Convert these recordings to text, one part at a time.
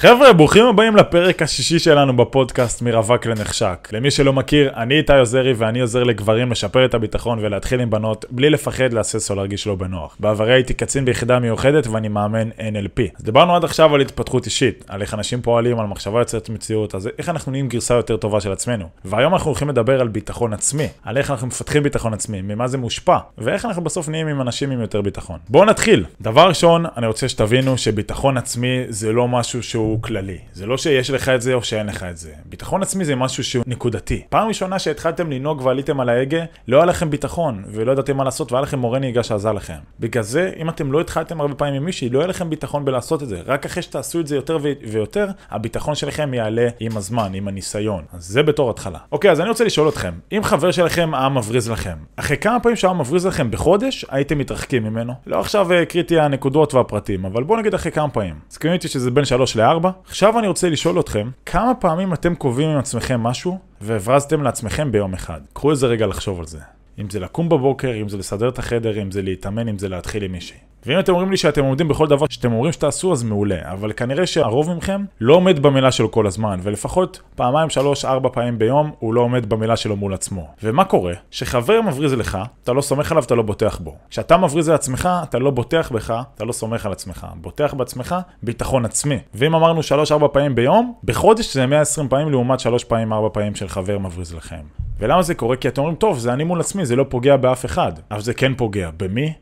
חבר'ה, ברוכים הבאים לפרק השישי שלנו בפודקאסט מרווק לנחשק. למי שלא מכיר, אני איתי עוזרי ואני עוזר לגברים לשפר את הביטחון ולהתחיל עם בנות בלי לפחד להסס או להרגיש לא בנוח. בעברי הייתי קצין ביחידה מיוחדת ואני מאמן NLP. אז דיברנו עד עכשיו על התפתחות אישית, על איך אנשים פועלים, על מחשבה יוצרת מציאות, אז איך אנחנו נהיים גרסה יותר טובה של עצמנו. והיום אנחנו הולכים לדבר על ביטחון עצמי, על איך אנחנו מפתחים ביטחון עצמי, ממה זה מושפע, ואיך אנחנו בסוף נהיים עם אנשים עם יותר ביטחון. בואו נתחיל. דבר ראשון, אני רוצה שתבינו שביטחון עצמי זה לא משהו שהוא כללי. זה לא שיש לך את זה או שאין לך את זה. ביטחון עצמי זה משהו שהוא נקודתי. פעם ראשונה שהתחלתם לנהוג ועליתם על ההגה, לא היה לכם ביטחון, ולא ידעתם מה לעשות, והיה לכם מורה נהיגה שעזר לכם. בגלל זה, אם אתם לא התחלתם הרבה פעמים עם מישהי, לא יהיה לכם ביטחון בלעשות את זה. רק אחרי שתעשו את זה יותר ויותר, הביטחון שלכם יעלה עם הזמן, עם הניסיון. אז זה בתור התחלה. אוקיי, אז אני רוצה לשאול אתכם, אם חבר שלכם היה מבריז לכם, אחרי כמה פעמים שהיה מבריז לכם בחודש, הייתם מתרחקים ממנו? לא עכשיו אה, קריטי הנקודות והפרטים, אבל בואו נגיד אחרי כמה פעמים. הסכימו איתי שזה בין 3 ל-4. עכשיו אני רוצה לשאול אתכם, כמה פעמים אתם קובעים עם עצמכם משהו, והברזתם לעצמכם ביום אחד? קחו איזה רגע לחשוב על זה. אם זה לקום בבוקר, אם זה לסדר את החדר, אם זה להתאמן, אם זה להתחיל עם מישהי. ואם אתם אומרים לי שאתם עומדים בכל דבר שאתם אומרים שתעשו, אז מעולה. אבל כנראה שהרוב מכם לא עומד במילה שלו כל הזמן, ולפחות פעמיים, שלוש, ארבע פעמים ביום, הוא לא עומד במילה שלו מול עצמו. ומה קורה? שחבר מבריז לך, אתה לא סומך עליו, אתה לא בוטח בו. כשאתה מבריז על עצמך, אתה לא בוטח בך, אתה לא סומך על עצמך. בוטח בעצמך, ביטחון עצמי. ואם אמרנו שלוש, ארבע פעמים ביום, בחודש זה 120 פעמים לעומת שלוש פעמים, ארבע פעמים של חבר מבריז לכם. ולמה זה קורה? כי אתם אומרים, טוב, זה אני מול עצמי, זה לא פוגע באף אחד. אבל זה כן פוגע. במי?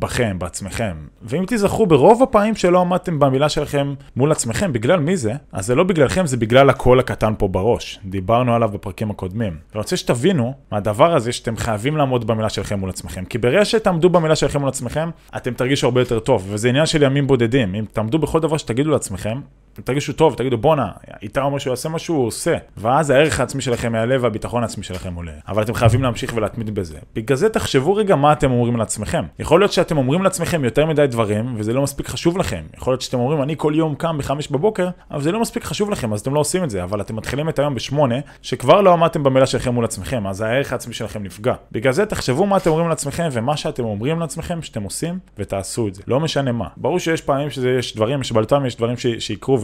בכם, בעצמכם. ואם תיזכרו ברוב הפעמים שלא עמדתם במילה שלכם מול עצמכם, בגלל מי זה? אז זה לא בגללכם, זה בגלל הקול הקטן פה בראש. דיברנו עליו בפרקים הקודמים. אני רוצה שתבינו מהדבר הזה שאתם חייבים לעמוד במילה שלכם מול עצמכם. כי ברגע שתעמדו במילה שלכם מול עצמכם, אתם תרגישו הרבה יותר טוב. וזה עניין של ימים בודדים. אם תעמדו בכל דבר שתגידו לעצמכם, תרגישו טוב, תגידו בואנה, איתה אומר שהוא יעשה משהו, הוא עושה. ואז הערך העצמי שלכם יעלה והביטחון העצמי שלכם עולה. אבל אתם חייבים להמשיך ולהתמיד בזה. בגלל זה תחשבו רגע מה אתם אומרים לעצמכם. יכול להיות שאתם אומרים לעצמכם יותר מדי דברים, וזה לא מספיק חשוב לכם. יכול להיות שאתם אומרים, אני כל יום קם בחמש בבוקר, אבל זה לא מספיק חשוב לכם, אז אתם לא עושים את זה. אבל אתם מתחילים את היום בשמונה, שכבר לא עמדתם במילה שלכם מול עצמכם, אז הערך העצמי שלכם נפגע. בגלל זה תחשבו מה מה.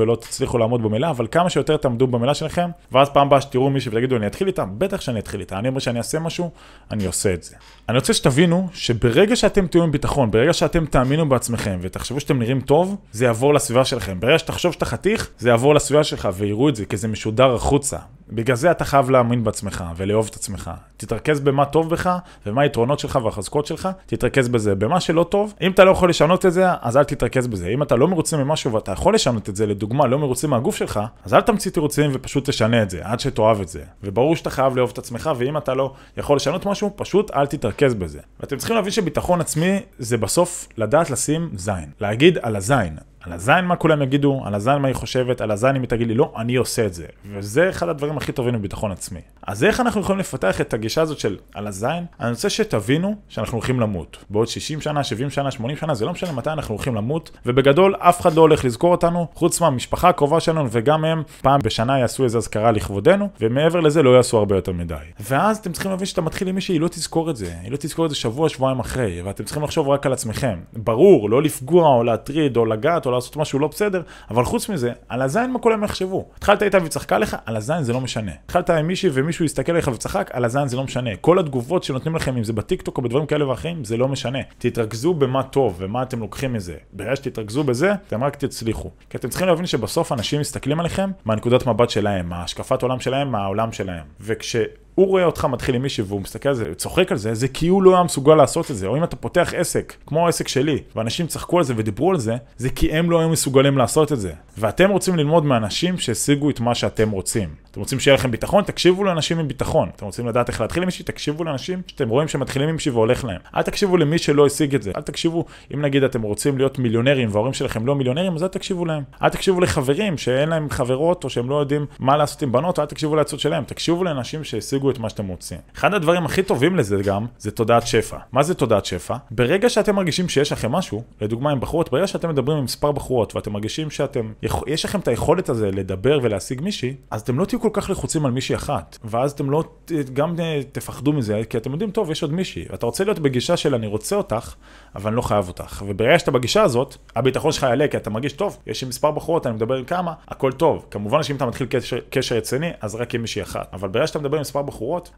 ולא תצליחו לעמוד במילה, אבל כמה שיותר תעמדו במילה שלכם, ואז פעם הבאה שתראו מישהו ותגידו, אני אתחיל איתה, בטח שאני אתחיל איתה. אני אומר שאני אעשה משהו, אני עושה את זה. אני רוצה שתבינו שברגע שאתם תהיו עם ביטחון, ברגע שאתם תאמינו בעצמכם ותחשבו שאתם נראים טוב, זה יעבור לסביבה שלכם. ברגע שתחשוב שאתה חתיך, זה יעבור לסביבה שלך ויראו את זה, כי זה משודר החוצה. בגלל זה אתה חייב להאמין בעצמך ולאהוב את עצמך. תתרכז במה טוב בך ומה היתרונות שלך והחזקות שלך, תתרכז בזה. במה שלא טוב, אם אתה לא יכול לשנות את זה, אז אל תתרכז בזה. אם אתה לא מרוצה ממשהו ואתה יכול לשנות את זה, לדוגמה, לא מרוצה מהגוף שלך, אז אל תמציא תירוצים ופשוט תשנה את זה, עד שתאהב את זה. וברור שאתה חייב לאהוב את עצמך, ואם אתה לא יכול לשנות משהו, פשוט אל תתרכז בזה. ואתם צריכים להבין שביטחון עצמי זה בסוף לדעת לשים זין. להגיד על הזין. על הזין מה כולם יגידו, על הזין מה היא חושבת, על הזין אם היא תגיד לי לא, אני עושה את זה. וזה אחד הדברים הכי טובים בביטחון עצמי. אז איך אנחנו יכולים לפתח את הגישה הזאת של על הזין? אני רוצה שתבינו שאנחנו הולכים למות. בעוד 60 שנה, 70 שנה, 80 שנה, זה לא משנה מתי אנחנו הולכים למות, ובגדול אף אחד לא הולך לזכור אותנו, חוץ מהמשפחה הקרובה שלנו, וגם הם פעם בשנה יעשו איזו אזכרה לכבודנו, ומעבר לזה לא יעשו הרבה יותר מדי. ואז אתם צריכים להבין שאתה מתחיל עם מישהי, היא לא תזכור את זה, היא לא תזכור את זה שבוע, שבועיים אחרי, ואתם צריכים לחשוב רק על עצמכם. ברור, לא לפגוע או להטריד או לגעת או לעשות משהו לא בסדר, אבל חוץ מזה, על הזין מה כולם יחשבו. התחלת איתה והיא צחקה לך, על הזין זה לא משנה. התחלת עם מישהי ומישהו יסתכל עליך וצחק, על הזין זה לא משנה. כל התגובות שנותנים לכם, אם זה בטיקטוק או בדברים כאלה ואחרים, זה לא משנה. תתרכזו במה טוב ומה אתם לוקחים מזה. ברגע שתתרכזו בזה, אתם רק תצליחו. כי אתם צריכים להבין שבסוף אנשים מסתכלים עליכם מהנקודת מבט שלהם, מהשקפת עולם שלהם, מהעולם שלהם. וכש... הוא רואה אותך מתחיל עם מישהו והוא מסתכל על זה, צוחק על זה, זה כי הוא לא היה מסוגל לעשות את זה. או אם אתה פותח עסק, כמו העסק שלי, ואנשים צחקו על זה ודיברו על זה, זה כי הם לא היו מסוגלים לעשות את זה. ואתם רוצים ללמוד מאנשים שהשיגו את מה שאתם רוצים. אתם רוצים שיהיה לכם ביטחון? תקשיבו לאנשים עם ביטחון. אתם רוצים לדעת איך להתחיל עם מישהי? תקשיבו לאנשים שאתם רואים שמתחילים עם מישהי והולך להם. אל תקשיבו למי שלא השיג את זה. אל תקשיבו, אם נגיד אתם רוצים להיות מיליונרים וההורים שלכם לא מיליונרים, אז אל תקשיבו להם. אל תקשיבו לחברים שאין להם חברות או שהם לא יודעים מה לעשות עם בנות, אל תקשיבו לעצות שלהם. תקשיבו לאנשים שהשיגו תשיגו את מה שאתם רוצים. אחד הדברים הכי טובים לזה גם, זה תודעת שפע. מה זה תודעת שפע? ברגע שאתם מרגישים שיש לכם משהו, לדוגמה עם בחורות, ברגע שאתם מדברים עם מספר בחורות ואתם מרגישים שאתם, יש לכם את היכולת הזה לדבר ולהשיג מישהי, אז אתם לא תהיו כל כך לחוצים על מישהי אחת. ואז אתם לא, גם אה, תפחדו מזה, כי אתם יודעים, טוב, יש עוד מישהי. אתה רוצה להיות בגישה של אני רוצה אותך, אבל אני לא חייב אותך. וברגע שאתה בגישה הזאת, הביטחון שלך יעלה, כי אתה מרגיש, טוב, יש לי מספר בחורות, אני מדבר עם כמה, הכל טוב. כמובן שאם אתה מתחיל קשר, קשר רציני, אז רק עם מישהי אחת. אבל ברגע שאתה מדבר עם מספר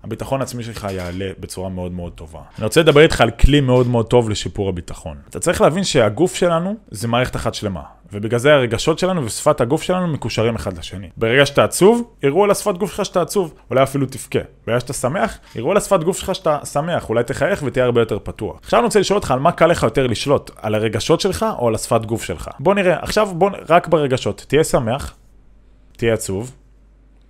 הביטחון העצמי שלך יעלה בצורה מאוד מאוד טובה. אני רוצה לדבר איתך על כלי מאוד מאוד טוב לשיפור הביטחון. אתה צריך להבין שהגוף שלנו זה מערכת אחת שלמה. ובגלל זה הרגשות שלנו ושפת הגוף שלנו מקושרים אחד לשני. ברגע שאתה עצוב, יראו על השפת גוף שלך שאתה עצוב, אולי אפילו תבכה. ברגע שאתה שמח, יראו על השפת גוף שלך שאתה שמח, אולי תחייך ותהיה הרבה יותר פתוח. עכשיו אני רוצה לשאול אותך על מה קל לך יותר לשלוט, על הרגשות שלך או על השפת גוף שלך. בוא נראה, עכשיו בוא, רק ברגשות, תהיה שמח, תהיה עצוב,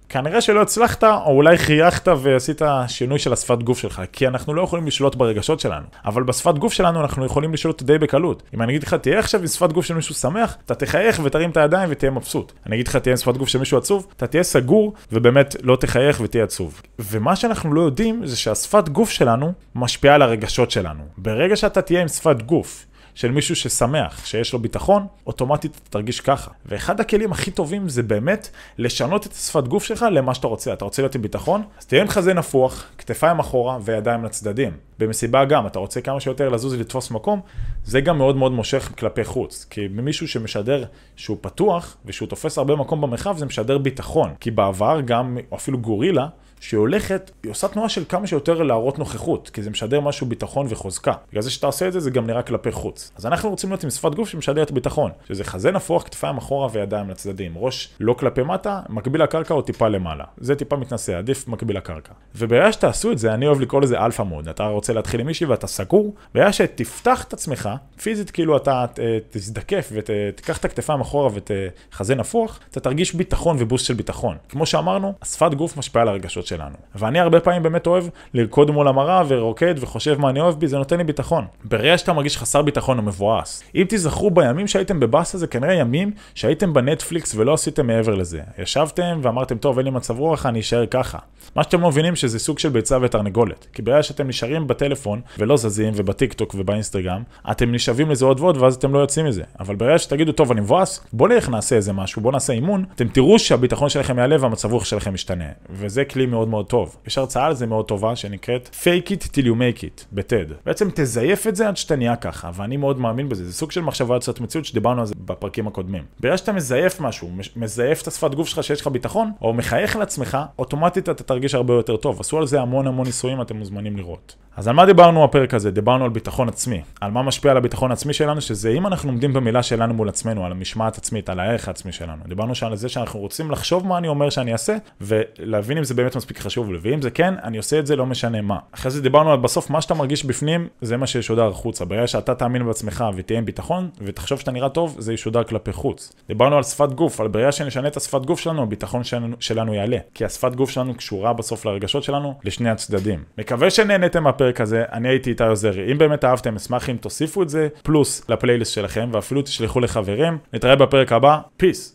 כנראה שלא הצלחת, או אולי חייכת ועשית שינוי של השפת גוף שלך, כי אנחנו לא יכולים לשלוט ברגשות שלנו. אבל בשפת גוף שלנו אנחנו יכולים לשלוט די בקלות. אם אני אגיד לך, תהיה עכשיו עם שפת גוף של מישהו שמח, אתה תחייך ותרים את הידיים ותהיה מבסוט. אני אגיד לך, תהיה עם שפת גוף של מישהו עצוב, אתה תהיה סגור ובאמת לא תחייך ותהיה עצוב. ומה שאנחנו לא יודעים זה שהשפת גוף שלנו משפיעה על הרגשות שלנו. ברגע שאתה תהיה עם שפת גוף, של מישהו ששמח, שיש לו ביטחון, אוטומטית אתה תרגיש ככה. ואחד הכלים הכי טובים זה באמת לשנות את השפת גוף שלך למה שאתה רוצה. אתה רוצה להיות עם ביטחון? אז תהיה עם חזה נפוח, כתפיים אחורה וידיים לצדדים. במסיבה גם, אתה רוצה כמה שיותר לזוז ולתפוס מקום, זה גם מאוד מאוד מושך כלפי חוץ. כי מישהו שמשדר שהוא פתוח ושהוא תופס הרבה מקום במרחב, זה משדר ביטחון. כי בעבר גם, או אפילו גורילה, שהיא הולכת, היא עושה תנועה של כמה שיותר להראות נוכחות, כי זה משדר משהו ביטחון וחוזקה. בגלל זה שאתה עושה את זה, זה גם נראה כלפי חוץ. אז אנחנו רוצים להיות עם שפת גוף שמשדרת ביטחון, שזה חזה נפוח, כתפיים אחורה וידיים לצדדים. ראש לא כלפי מטה, מקביל לקרקע או טיפה למעלה. זה טיפה מתנשא, עדיף מקביל לקרקע. וברגע שתעשו את זה, אני אוהב לקרוא לזה alpha mode. אתה רוצה להתחיל עם מישהי ואתה סגור, ברגע שתפתח את עצמך, פיזית כאילו אתה תזדקף ותיקח את הכתפיים אחורה והחזה נפוח, אתה תרגיש ביטחון ו boost של ביטחון. כמו שאמרנו, השפת גוף משפיעה על הרגשות שלנו. ואני הרבה פעמים באמת אוהב לרקוד מול המראה ורוקד וחושב מה אני אוהב בי, זה נותן לי ביטחון. ברגע שאתה מרגיש חסר ביטחון או מבואס, אם תזכרו בימים שהייתם בבאסה זה כנראה ימים שהייתם בנטפליקס ולא עשיתם מעבר לזה. ישבתם ואמרתם, טוב, אין לי מצב רוח, אני אשאר ככה. מה שאתם לא מבינים שזה סוג של ביצה ותרנגולת. כי ברגע שאתם נשארים בטלפון ולא זזים ובטיקטוק ובאינסטגרם, אתם נשאבים לזה עוד ועוד ואז אתם לא יוצאים מזה. אבל ברגע שתגידו, טוב, אני מבואס, בוא נלך נעשה איזה משהו, בוא נעשה אימון, אתם תראו שהביטחון שלכם יעלה והמצב שלכם ישתנה. וזה כלי מאוד מאוד טוב. יש הרצאה על זה מאוד טובה שנקראת fake it till you make it בטד. בעצם תזייף את זה עד שאתה נהיה ככה, ואני מאוד מאמין בזה. זה סוג של מחשבה יוצאת מציאות שדיברנו על זה בפרקים הקודמים. ברגע שאתה מזייף משהו, מזייף את השפת גוף שלך שיש לך ביטחון, או מחייך לעצמך, אוטומטית אתה תרגיש הרבה יותר טוב. עשו על זה המון המון ניסויים, אתם מוזמנים לראות. אז על מה דיברנו בפרק הזה? דיברנו על ביטחון עצמי. על מה משפיע על הביטחון העצמי שלנו, שזה אם אנחנו עומדים במילה שלנו מול עצמנו, על המשמעת עצמית, על הערך העצמי שלנו. דיברנו על זה שאנחנו רוצים לחשוב מה אני אומר שאני אעשה, ולהבין אם זה באמת מספיק חשוב לי. ואם זה כן, אני עושה את זה לא משנה מה. אחרי זה דיברנו על בסוף, מה שאתה מרגיש בפנים, זה מה שישודר החוצה. ברגע שאתה תאמין בעצמך ותהיה עם ביטחון, ותחשוב שאתה נראה טוב, זה ישודר כלפי חוץ. דיברנו על שפת גוף, על ברגע שנשנה את השפת גוף שלנו, הביטחון שלנו, שלנו יעלה. כי השפת גוף שלנו קשורה בסוף לרגשות שלנו, לשני הצדדים. מקווה שנהנתם מהפרק הזה, אני הייתי איתי עוזרי. אם באמת אהבתם, אשמח אם תוסיפו את זה, פלוס לפלייליסט שלכם, ואפילו תשלחו לחברים. נתראה בפרק הבא, פיס.